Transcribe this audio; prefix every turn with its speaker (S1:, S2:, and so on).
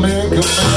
S1: man command.